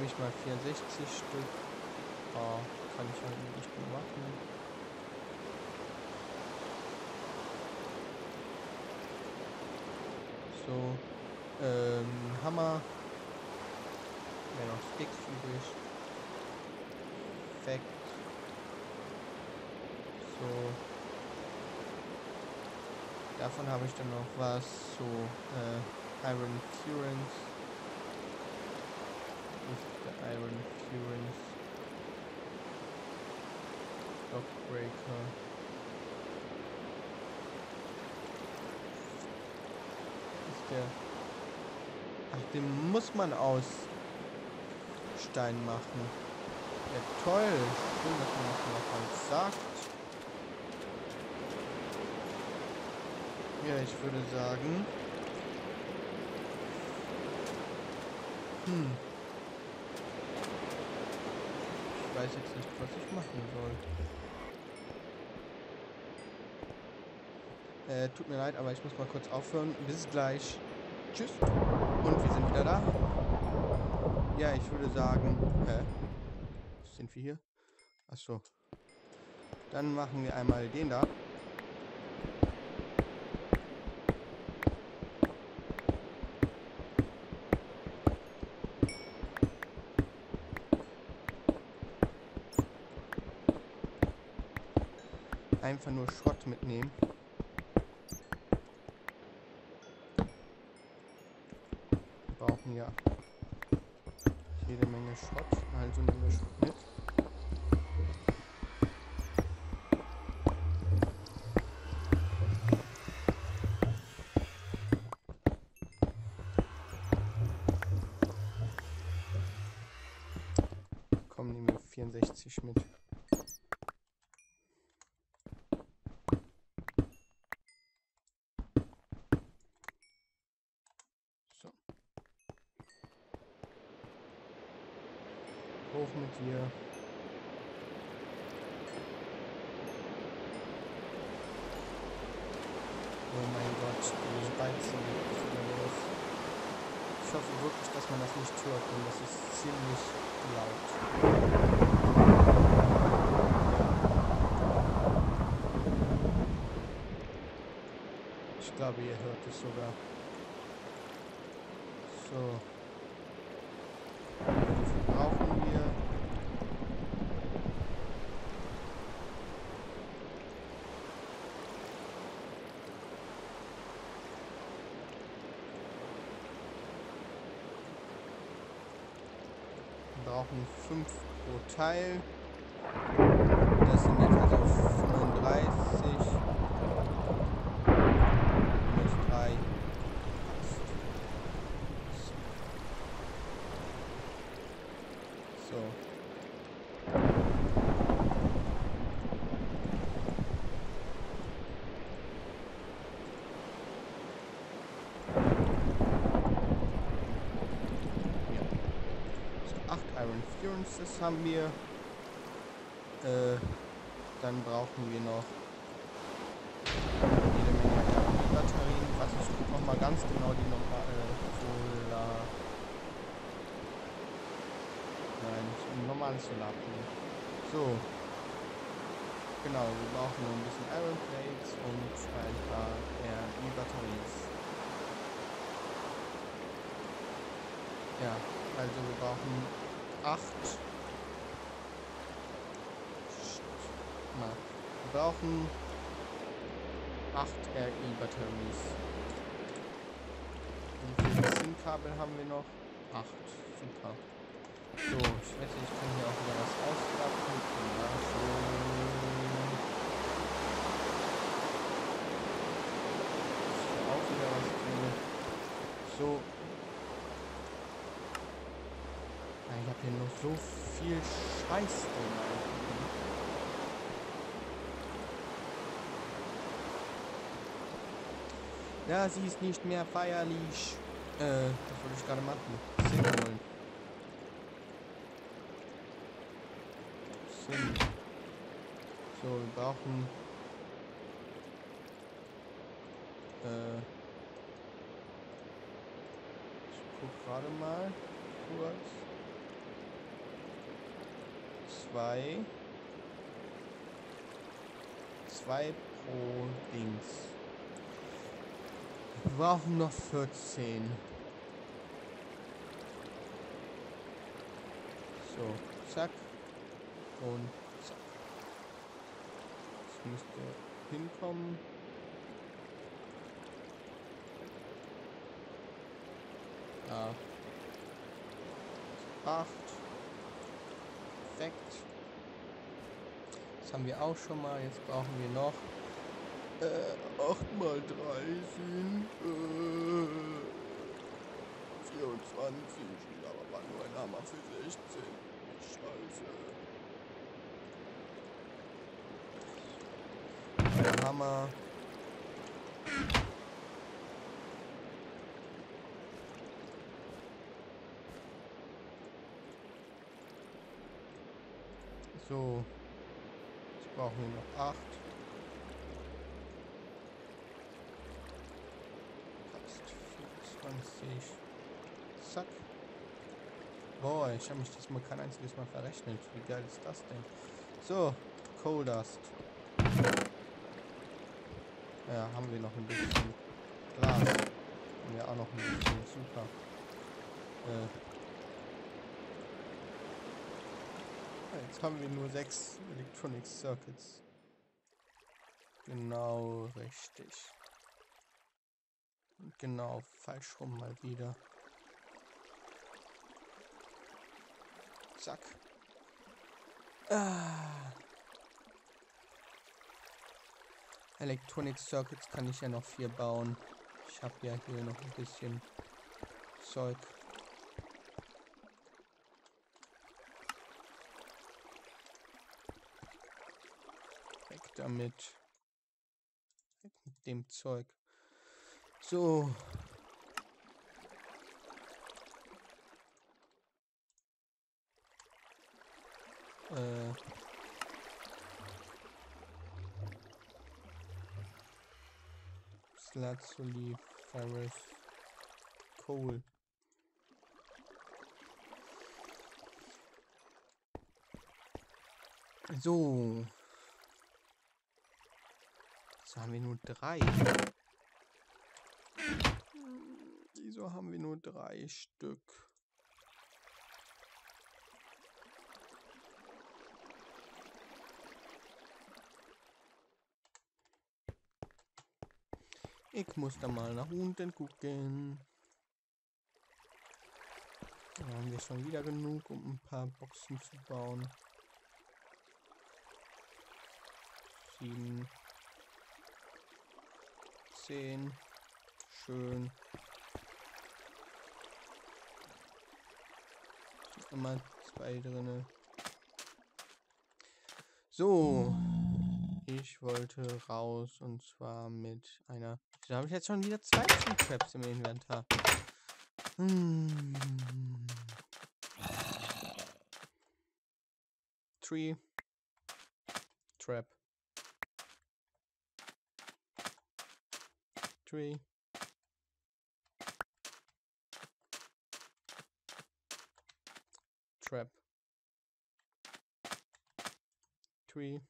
Mich mal 64 Stück. Oh, kann ich halt nicht mehr machen. So, ähm, Hammer. Mehr noch Sticks übrig. Fact. So. Davon habe ich dann noch was. So, äh, Iron Currents. Ist der Iron Currents. Blockbreaker. der... Ach, den muss man aus Stein machen. Ja, toll. Schön, dass man das nochmal sagt. Ja, ich würde sagen... Hm. Ich weiß jetzt nicht, was ich machen soll. Äh, tut mir leid, aber ich muss mal kurz aufhören. Bis gleich. Tschüss. Und wir sind wieder da. Ja, ich würde sagen, äh, sind wir hier? Achso. Dann machen wir einmal den da. Einfach nur Schrott mitnehmen. ja jede Menge Schrott, also nehmen wir Schrott mit. Komm, nehmen wir 64 mit. Oh mein Gott, die Speizen los. Ich hoffe wirklich, dass man das nicht hört, denn das ist ziemlich laut. Ich glaube, ihr hört es sogar. So. Brauchen 5 pro Teil. Das sind etwa so 35. Minus 3. So. Appliances haben wir. Äh, dann brauchen wir noch jede Menge batterien Was ich gucke nochmal ganz genau die normale Solar. Nein, ein normales Solarpanel. So. Genau, wir brauchen noch ein bisschen Iron Plates und ein paar RI-Batterien. Ja, also wir brauchen 8. Na, wir brauchen 8 RI-Batteries. Wie viele Zinnkabel haben wir noch? 8. Super. So, ich wette, ich kann hier auch wieder was ausklappen. Schön. Auch wieder. So, hier noch so viel Scheiß drin. Ja, sie ist nicht mehr feierlich. Äh, was wollte ich gerade machen? Sinn holen. Sinn. So, wir brauchen... Äh... Ich guck gerade mal kurz. Zwei. Zwei pro Dings. Wir brauchen noch 14. So, zack. Und zack. Das müsste hinkommen. Acht. Perfekt. Das haben wir auch schon mal. Jetzt brauchen wir noch äh, 8 mal 3 sind äh, 24. Aber war nur ein Hammer für 16. Scheiße. Hammer. So. Jetzt brauchen wir noch 8. Passt. 24. Zack. Boah, ich habe mich diesmal kein einziges Mal verrechnet. Wie geil ist das denn? So, Coal Dust. Ja, haben wir noch ein bisschen. Glas. Haben wir auch noch ein bisschen. Super. Äh, Jetzt haben wir nur sechs Electronic Circuits. Genau richtig. Und genau falsch rum mal wieder. Zack. Ah. Electronic Circuits kann ich ja noch vier bauen. Ich habe ja hier noch ein bisschen Zeug. Damit. Mit dem Zeug. So. Äh. Slatzuli, Ferris, Coal. So. Wieso haben wir nur drei? Wieso haben wir nur drei Stück? Ich muss da mal nach unten gucken. Da haben wir schon wieder genug, um ein paar Boxen zu bauen. Sieben. 10. Schön. Nochmal zwei drinne. So. Ich wollte raus und zwar mit einer. Da habe ich jetzt schon wieder zwei Traps im Inventar. Hm. Tree. Trap. Tree. Trap. Tree.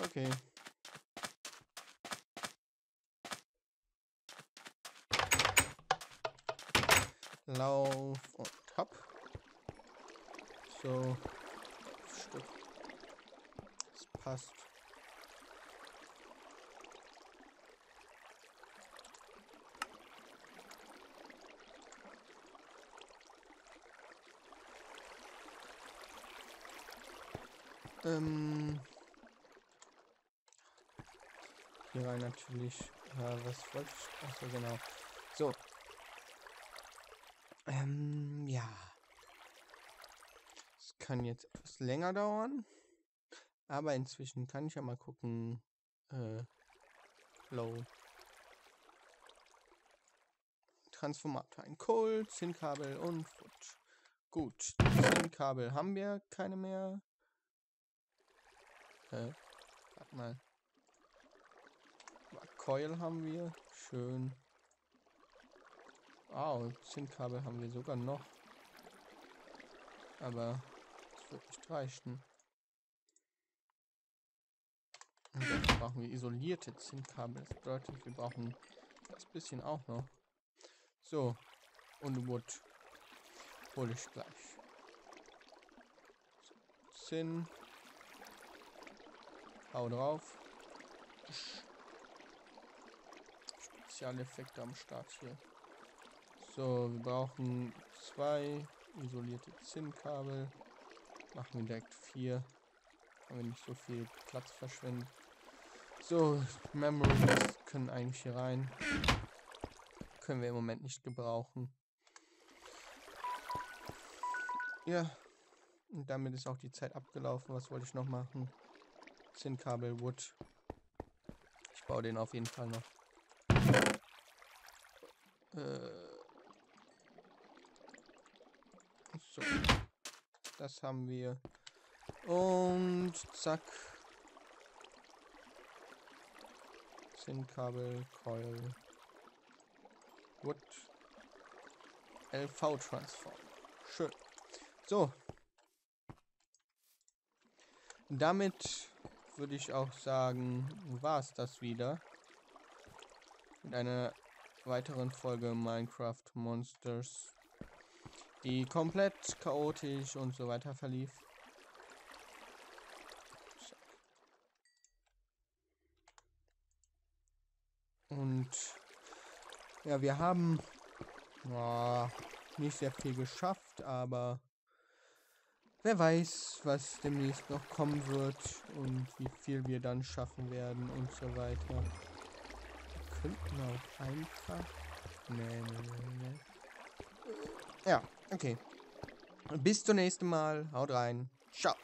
Okay. Lauf und. So. Passt. Ähm. Hier rein natürlich. Ja, was wollte ich? Achso, genau. So. Ähm, ja. Es kann jetzt etwas länger dauern. Aber inzwischen kann ich ja mal gucken. Äh, low. Transformator, ein Coal, Zinnkabel und Foot. Gut, Zinnkabel haben wir keine mehr. Äh, warte mal. Coil haben wir. Schön. Wow, Zinnkabel haben wir sogar noch. Aber das wird nicht reichen. Und dann brauchen wir isolierte Zinnkabel. Das bedeutet, wir brauchen das bisschen auch noch. So. Und Wood hole ich gleich. Zinn. Hau drauf. Spezialeffekte am Start hier. So, wir brauchen zwei isolierte Zinnkabel. Machen wir direkt vier. Haben wir nicht so viel Platz verschwendet. So, Memories können eigentlich hier rein. Können wir im Moment nicht gebrauchen. Ja. Und damit ist auch die Zeit abgelaufen. Was wollte ich noch machen? Zinnkabel, Wood. Ich baue den auf jeden Fall noch. Äh. So. Das haben wir. Und zack. Zinnkabel, Coil. Wood. LV Transform. Schön. So. Damit würde ich auch sagen, war es das wieder. Mit einer weiteren Folge Minecraft Monsters, die komplett chaotisch und so weiter verlief. Und ja, wir haben oh, nicht sehr viel geschafft, aber wer weiß, was demnächst noch kommen wird und wie viel wir dann schaffen werden und so weiter. Wir könnten auch einfach. Nee, nee, nee, nee. Ja, okay. Bis zum nächsten Mal. Haut rein. Ciao.